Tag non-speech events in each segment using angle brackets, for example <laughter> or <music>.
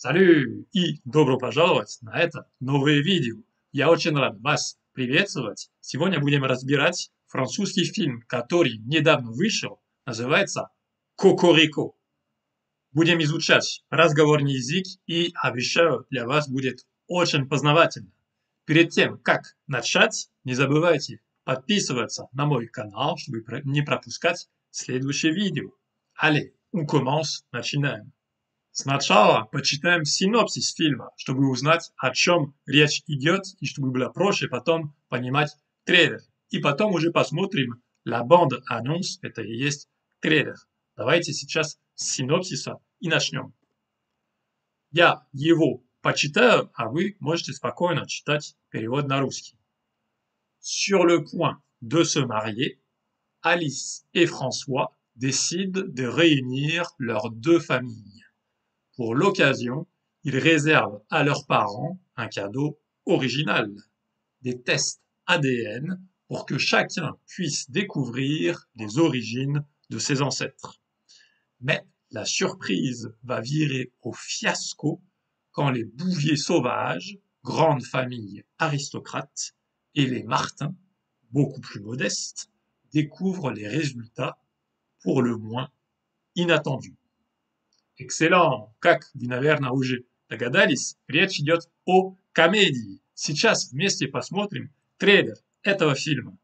Салют и добро пожаловать на это новое видео. Я очень рад вас приветствовать. Сегодня будем разбирать французский фильм, который недавно вышел, называется «Кокорико». Будем изучать разговорный язык и обещаю, для вас будет очень познавательно. Перед тем, как начать, не забывайте подписываться на мой канал, чтобы не пропускать следующее видео. Allez, on commence, начинаем. Сначала почитаем синопсис фильма, чтобы узнать, о чем речь идет, и чтобы было проще потом понимать трейлер. И потом уже посмотрим la bande annonce, это и есть трейлер. Давайте сейчас с синопсиса и начнем. Я его почитаю, а вы можете спокойно читать перевод на русский. Sur le point de se marier, Alice et François décident de réunir leurs deux familles. Pour l'occasion, ils réservent à leurs parents un cadeau original, des tests ADN pour que chacun puisse découvrir les origines de ses ancêtres. Mais la surprise va virer au fiasco quand les bouviers sauvages, grande famille aristocrate, et les martins, beaucoup plus modestes, découvrent les résultats pour le moins inattendus. Excellent! Как вы, наверное, уже догадались, речь идет о комедии. Сейчас вместе посмотрим трейлер этого фильма.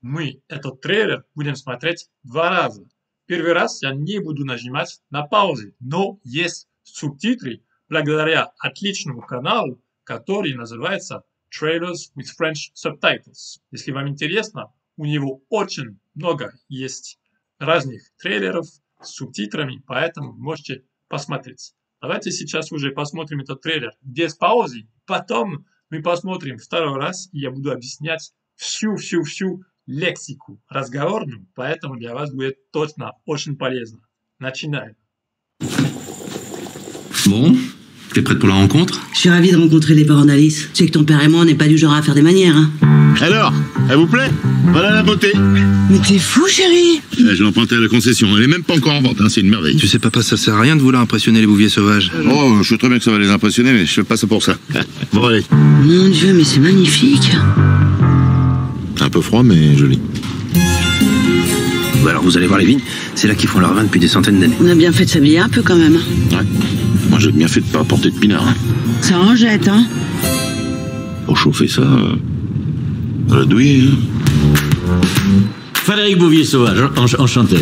Мы этот трейлер будем смотреть два раза. Первый раз я не буду нажимать на паузы, но есть субтитры благодаря отличному каналу, который называется Trailers with French Subtitles. Если вам интересно, у него очень много есть разных трейлеров, с субтитрами, поэтому можете посмотреть. Давайте сейчас уже посмотрим этот трейлер без паузы. Потом мы посмотрим второй раз, и я буду объяснять всю-всю-всю лексику разговорную, поэтому для вас будет точно очень полезно. Начинаем. Bon, t'es prête pour la rencontre Je suis ravie de rencontrer les parents d'Alice. Tu sais que ton père et moi, on n'est pas du genre à faire des manières, hein. Alors, elle vous plaît Voilà la beauté. Mais t'es fou, chérie Eh, Je l'ai empruntée à la concession. Elle est même pas encore en vente. hein, C'est une merveille. Tu sais, papa, ça sert à rien de vouloir impressionner les bouviers sauvages. Oh, je sais très bien que ça va les impressionner, mais je fais pas ça pour ça. <laughs> Bon, allez. Mon Dieu, mais c'est magnifique. Un peu froid, mais joli. Bah alors vous allez voir les vignes, c'est là qu'ils font leur vin depuis des centaines d'années. On a bien fait de s'habiller un peu quand même. Ouais. Moi, j'ai bien fait de pas apporter de pinard. Hein. Ça en jette, hein Pour chauffer ça, euh, à la douille. hein. Frédéric Bouvier Sauvage, en- enchanté.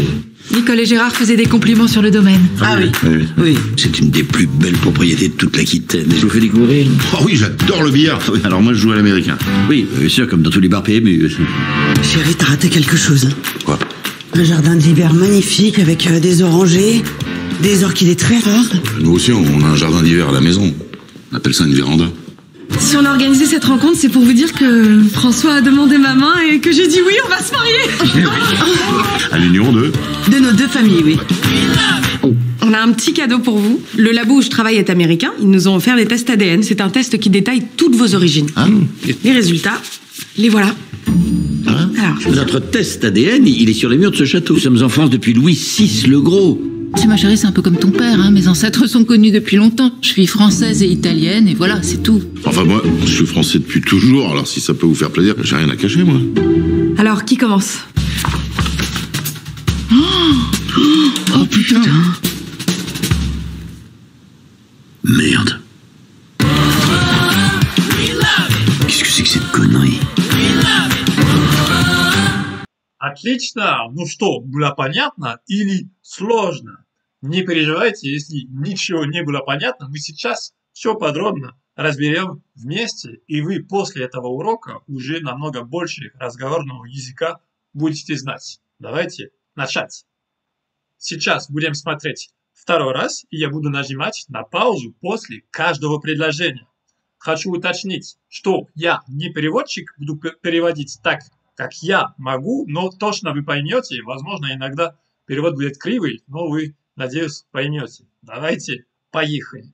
Nicole et Gérard faisaient des compliments sur le domaine. Ah oui. Oui, oui. Oui. C'est une des plus belles propriétés de toute l'Aquitaine. Je vous fais découvrir Oh oui, j'adore le billard. Oui, alors moi, je joue à l'américain. Oui, bien sûr, comme dans tous les bars PMU. Chérie, t'as raté quelque chose. Quoi? Un jardin d'hiver magnifique avec euh, des orangers, des orchidées très rares. Nous aussi, on a un jardin d'hiver à la maison. On appelle ça une véranda. Si on a organisé cette rencontre, c'est pour vous dire que François a demandé ma main et que j'ai dit oui, on va se marier. À l'union de De nos deux familles, oui. On a un petit cadeau pour vous. Le labo où je travaille est américain. Ils nous ont offert des tests ADN. C'est un test qui détaille toutes vos origines. Ah, Les résultats, les voilà. Alors, Notre test ADN, il est sur les murs de ce château. Nous sommes en France depuis Louis VI le Gros. Tu sais, ma chérie, c'est un peu comme ton père. Hein. Mes ancêtres sont connus depuis longtemps. Je suis française et italienne, et voilà, c'est tout. Enfin, moi, je suis français depuis toujours, alors si ça peut vous faire plaisir, j'ai rien à cacher, moi. alors qui commence Oh putain Merde. Qu'est-ce que c'est que cette connerie Отлично! Ну что, было понятно или сложно? Не переживайте, если ничего не было понятно, мы сейчас все подробно разберем вместе, и вы после этого урока уже намного больше разговорного языка будете знать. Давайте начать. Сейчас будем смотреть второй раз, и я буду нажимать на паузу после каждого предложения. Хочу уточнить, что я не переводчик, буду пе- переводить так, как я могу, но точно вы поймете. Возможно, иногда перевод будет кривый, но вы, надеюсь, поймете. Давайте, поехали.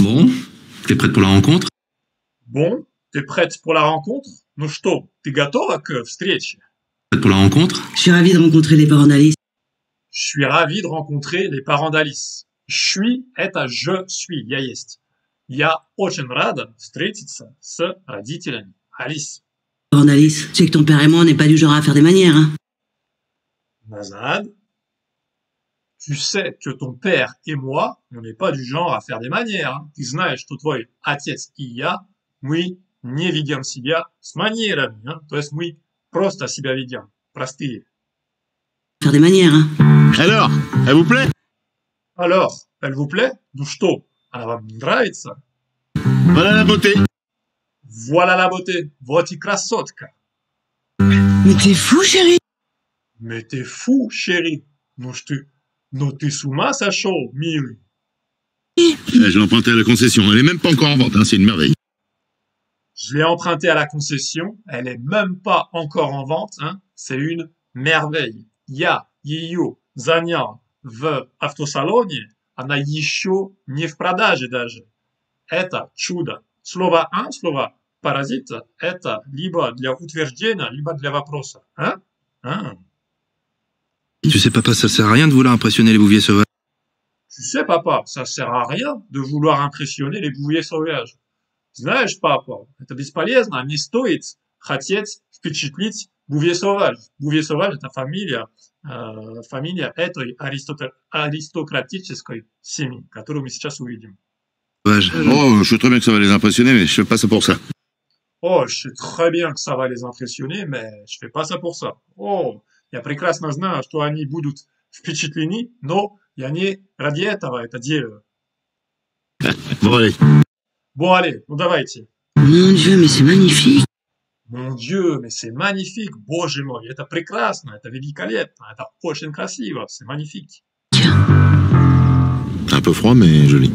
Bon, t'es prête pour la rencontre Bon, ты prête pour la rencontre? Ну что, ты готова к встрече? Prête pour la rencontre Je suis ravie de rencontrer les parents d'Alice. Je suis ravi de rencontrer les parents d'Alice. suis – это je suis, я есть. Я очень рада встретиться с родителями. Alice. Grande Alice, tu sais que ton père et moi, on n'est pas du genre à faire des manières, hein. Nazad. Tu sais que ton père et moi, on n'est pas du genre à faire des manières. hein. Ты знаешь, что твой отец и я, мы не ведем себя с манерами. hein. То есть мы просто себя ведем. Простые. Faire des manières, hein. Alors, elle vous plaît Alors, elle vous plaît? Ну что, она вам нравится? Voilà la beauté. Voilà la beauté. Вот и красотка. Mais t'es fou, chérie Mais t'es fou, chérie. Ну что ты, ну ты с ума сошел, милый. Eh, Je l'ai emprunté à la concession. Elle est même pas encore en vente. hein, C'est une merveille. Je l'ai emprunté à la concession. Elle est même pas encore en vente. Hein. C'est une merveille. Я ее занял в автосалоне. Она еще не в продаже даже. Это чудо. Слово «а», слово «паразит» – это либо для утверждения, либо для вопроса. А? А. Tu sais, papa, ça sert à rien de vouloir impressionner les bouviers sauvages. Tu sais, papa, ça sert à rien de vouloir impressionner les bouviers sauvages. Знаешь, папа, это бесполезно, не стоит хотеть впечатлить бouvier sauvage. Бouvier sauvage – это фамилия, э, фамилия этой аристота- аристократической семьи, которую мы сейчас увидим. Sauvage. Oh, je sais très bien que ça va les impressionner, mais je fais pas ça pour ça. О, je sais très bien que ça va les impressionner, mais je fais pas ça pour ça. О, я прекрасно знаю, что они будут впечатлены, но я не ради этого это делаю. Bon. Bon, allez, ну давайте. Mon Dieu, mais c'est magnifique Mon Dieu, mais c'est magnifique, боже мой, это прекрасно, это великолепно, это очень красиво, c'est magnifique. Un peu froid, mais joli.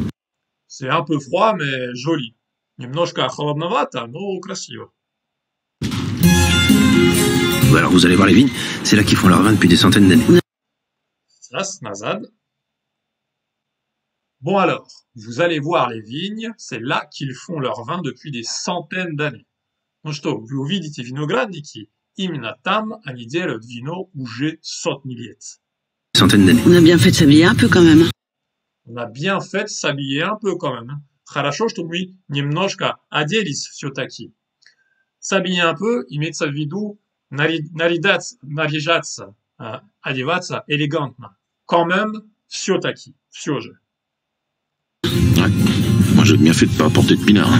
C'est un peu froid, mais joli. Немножко холодновато, но красиво. Bah alors vous allez voir les vignes, c'est là qu'ils font leur vin depuis des centaines d'années. Сейчас, назад. Bon alors, vous allez voir les vignes, c'est là qu'ils font leur vin depuis des centaines d'années. Ну что, вы увидите виноградники, именно там они делают вино уже сотни лет. Des centaines d'années. On a bien fait de s'habiller un peu quand même. hein. On a bien fait de s'habiller un peu quand même. hein. Хорошо, что мы немножко оделись все-таки. S'habiller un peu, имеется в виду нари- нарядаться, наряжаться, а, одеваться элегантно. Quand même, все-таки, все же. Moi, j'ai bien fait de pas apporter de pinard. hein.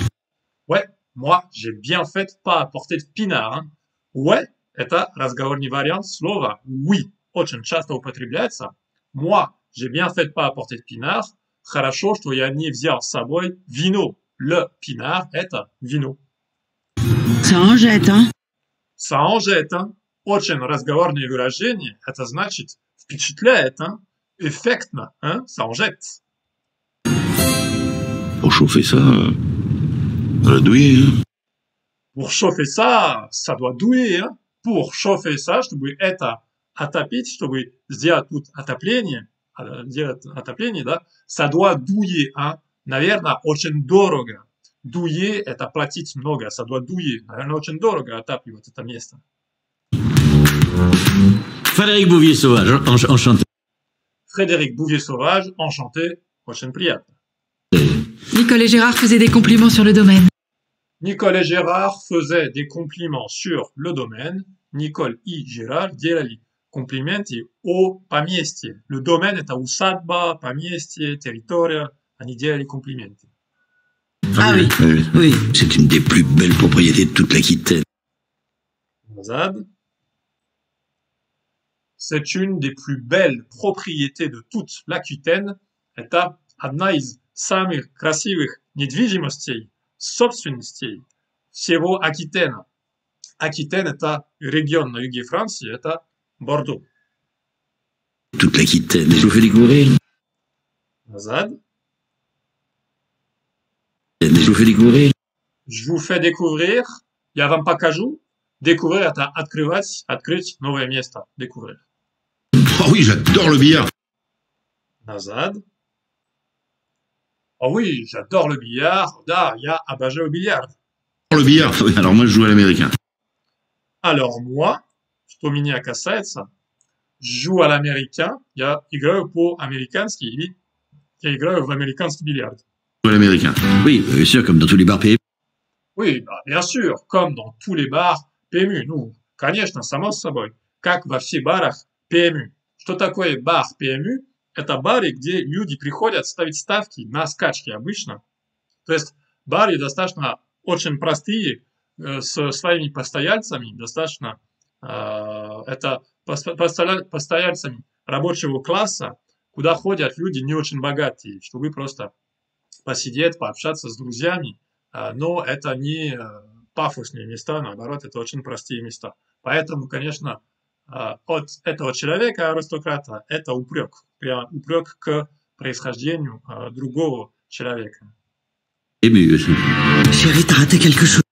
Ouais, moi, j'ai bien fait de pas apporter de pinard. hein. Ouais, это разговорный вариант слова oui. Очень часто употребляется. Moi, j'ai bien fait de pas apporter de pinard. Хорошо, что я не взял с собой вино. Le pinard, это вино. Ça en jette, hein Jette, hein. Очень разговорное выражение. Это значит впечатляет, hein. Эффектно, en jette. Pour chauffer ça, ça va douiller. Hein. Pour chauffer ça, ça doit douiller, hein. Pour chauffer ça, чтобы это отопить, чтобы сделать тут отопление, а, сделать отопление, да, ça doit douiller, hein. Наверное, очень дорого. Douiller – это платить много, ça doit douiller. Наверное, очень дорого отапливать это место. Frédéric Bouvier Sauvage, en- enchanté. Frédéric Bouvier-Sauvage, enchanté, очень приятно. Nicole et Gérard faisaient des compliments sur le domaine. Nicole et Gérard faisaient des compliments sur le domaine. Nicole и Gérard делали комплименты о поместье. Le domaine – это усадьба, поместье, территория. Они делали комплименты. Ah oui, Oui, oui. oui. C'est une des plus belles propriétés de toute l'Aquitaine. Назад. C'est une des plus belles propriétés de toute l'Aquitaine. Это одна из самых красивых недвижимостей, собственностей всего Акитена. Акитен – это регион на юге Франции, это Бордо. Toute l'Aquitaine. Je vous fais découvrir. Назад. Je vous fais découvrir. Je vous fais découvrir, я вам покажу. Découvrir – это открывать, открыть новое место, découvrir. Oh oui, j'adore le billard. Назад. Oh oui, j'adore le billard. Да, я обожаю бильярд. Le billard. Oui, alors moi, je joue à l'américain. Alors moi, что меня касается, joue à l'américain, я играю по-американски или Я играю в американский бильярд. L'américain. Oui, bien sûr, comme dans tous les bars PMU. Oui, bien sûr, comme dans tous les bars PMU. Ну, конечно, само собой, как во всех барах PMU. Что такое бар PMU? Это бары, где люди приходят ставить ставки на скачки обычно. То есть бары достаточно очень простые, э, с своими постояльцами, достаточно э, это пос- постоя- постояльцами рабочего класса, куда ходят люди не очень богатые, чтобы просто посидеть, пообщаться с друзьями, а, но это не э, пафосные места, наоборот, это очень простые места. Поэтому, конечно, а, от этого человека, аристократа, это упрек, прям упрек к происхождению а, другого человека. Chérie, t'as raté quelque chose.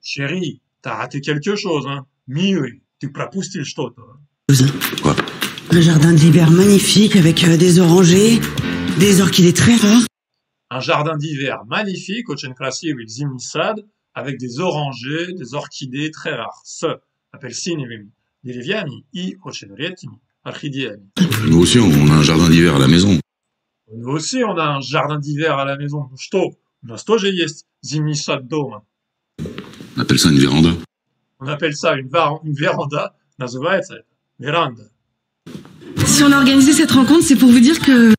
Chéri, t'as raté quelque chose? Милый, ты пропустил что-то. Un jardin d'hiver magnifique avec euh, des orangers, des orchidées très rares. Un jardin d'hiver magnifique, очень красивый зимний сад, avec des orangers, des orchidées très rares, с апельсиновыми деревьями и очень редкими орхидеями. Nous aussi, on a un jardin d'hiver à la maison. Nous aussi, on a un jardin d'hiver à la maison. Ну что, у нас тоже есть зимний сад дома. On appelle ça une véranda. On appelle ça une, var- une véranda, называется это веранда. Si on a organisé cette rencontre, c'est pour vous dire que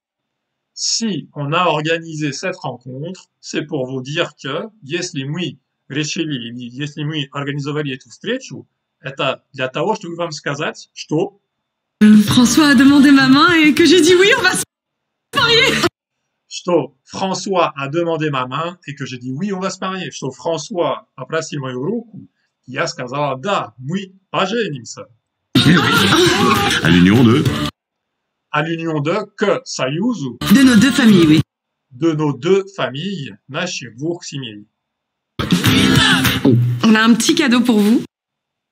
Si on a organisé cette rencontre, c'est pour vous dire que если мы решили, или если мы организовали эту встречу, это для того, чтобы вам сказать, что, euh, François a demandé ma main et que j'ai dit oui, on va se что François a demandé ma main et que j'ai dit oui, on va se marier. Что François попросил мою руку, и я сказала да, мы поженимся. À l'union de. À l'union de que союзу De nos deux familles, oui. de nos deux familles, наших двух семей. On a un petit cadeau pour vous.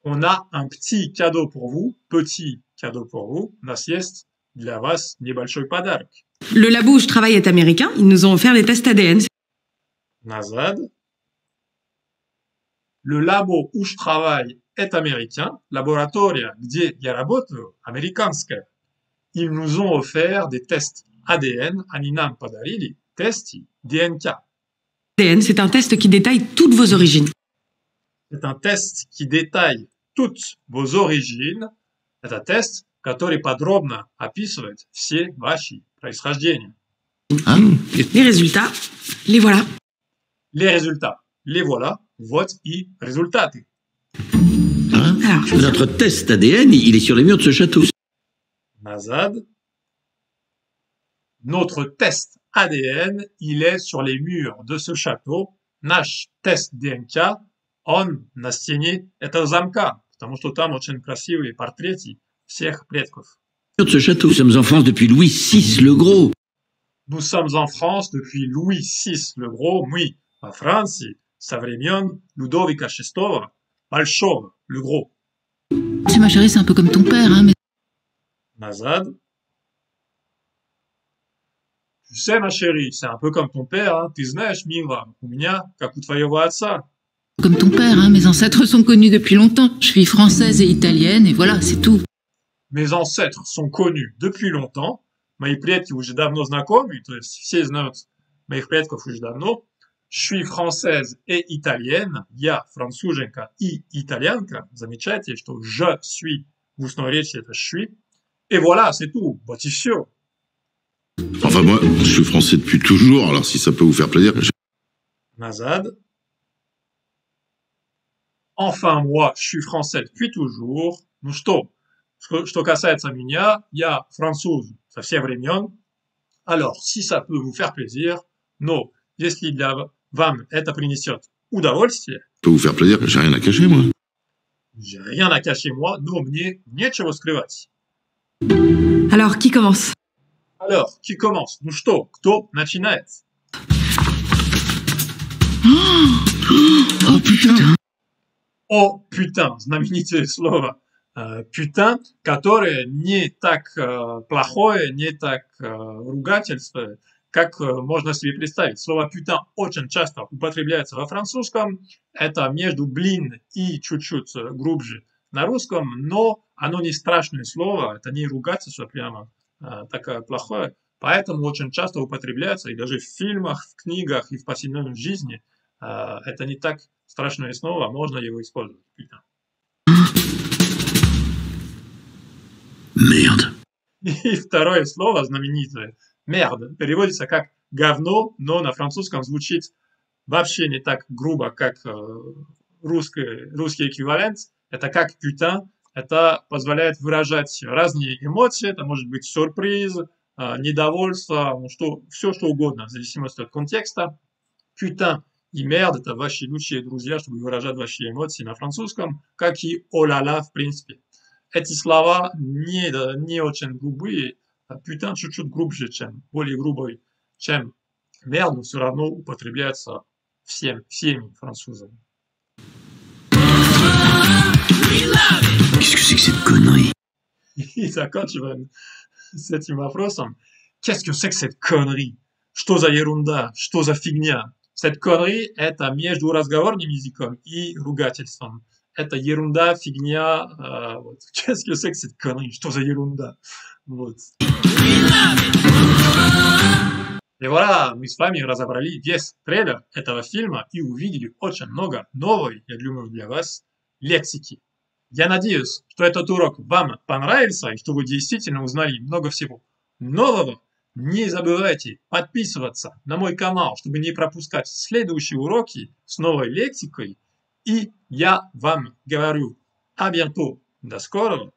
On a un petit cadeau pour vous, petit cadeau pour vous. У нас есть для вас небольшой подарок. Le labo où je travaille est américain. Ils nous ont offert des tests ADN. Назад. Le labo où je travaille est américain. Laboraтория, где я работаю, американская. Ils nous ont offert des tests ADN. Они нам подарили тесты ДНК. ADN, c'est un test qui détaille toutes vos origines. C'est un тест qui détaille toutes vos origines. Это тест, который подробно описывает все ваши происхождения. Ah, Les résultats, les voilà. Les résultats, les voilà. Вот и результаты. Alors, Notre test ADN, il est sur les murs de ce château. Назад. Notre test ADN, il est sur les murs de ce château. Наш тест ДНК, он на стене этого замка, потому что там очень красивые портреты всех предков. Murs de ce château. Nous sommes en France depuis Louis VI le Gros. Nous sommes en France depuis Louis VI le Gros, мы во Франции со времен Людовика VI, Большого, le Gros. Tu sais, ma chérie, c'est un peu comme ton père, hein, mais Назад. Tu sais, ma chérie, c'est un peu comme ton père, hein. Ты знаешь, мила, у меня, как у твоего отца. comme ton père, hein, mes ancêtres sont connus depuis longtemps. Je suis française et italienne, et voilà, c'est tout. Mes ancêtres sont connus depuis longtemps. Мои предки уже давно знакомы, то есть все знают моих предков уже давно. Je suis française et italienne. Я француженка и итальянка. Замечайте, что je suis в устном речи это je suis. Et voilà, c'est tout. Вот и все. Enfin, moi, je suis français depuis toujours, alors si ça peut vous faire plaisir. je- Назад. Enfin, moi, je suis français depuis toujours. Ну что, что, что касается меня, я француз со всех времен. Alors, si ça peut vous faire plaisir, но если для вам это принесет удовольствие, peut vous faire plaisir, j'ai rien à cacher, moi. j'ai rien à cacher moi, но мне нечего скрывать. Alors qui commence? Alors, qui commence? Ну что, кто начинает Oh putain. О, putain, знаменитое слово э, putain, которое не так плохое, не так ругательство, как э, можно себе представить. Слово putain очень часто употребляется во французском. Это между блин и чуть-чуть э, глубже на русском, но оно не страшное слово, это не ругательство прямо э, такое плохое. Поэтому очень часто употребляется, и даже в фильмах, в книгах и в повседневной жизни э, это не так страшное слово, можно его использовать. Merde. И второе слово знаменитое, мерд, переводится как говно, но на французском звучит вообще не так грубо, как э, русский, русский эквивалент. Это как putain, это позволяет выражать разные эмоции, это может быть сюрприз, э, недовольство, ну, что, все что угодно, в зависимости от контекста. Putain и merde – это ваши лучшие друзья, чтобы выражать ваши эмоции на французском, как и в принципе. Эти слова не, не очень грубые, а putain чуть-чуть глубже, чем, более грубый, чем merde, но все равно употребляется всем, всеми французами. Qu'est-ce que c'est que cette connerie И заканчиваем с этим вопросом. Qu'est-ce que c'est que cette connerie? Что за ерунда? Что за фигня? Cette connerie – это между разговорным языком и ругательством. Это ерунда, фигня. Э, вот. <laughs> Qu'est-ce que c'est que cette connerie? Что за ерунда? Вот. И voilà, мы с вами разобрали весь трейлер этого фильма и увидели очень много новой, я думаю, для вас лексики. Я надеюсь, что этот урок вам понравился и что вы действительно узнали много всего нового. Не забывайте подписываться на мой канал, чтобы не пропускать следующие уроки с новой лексикой. И я вам говорю, а bientôt, до скорого.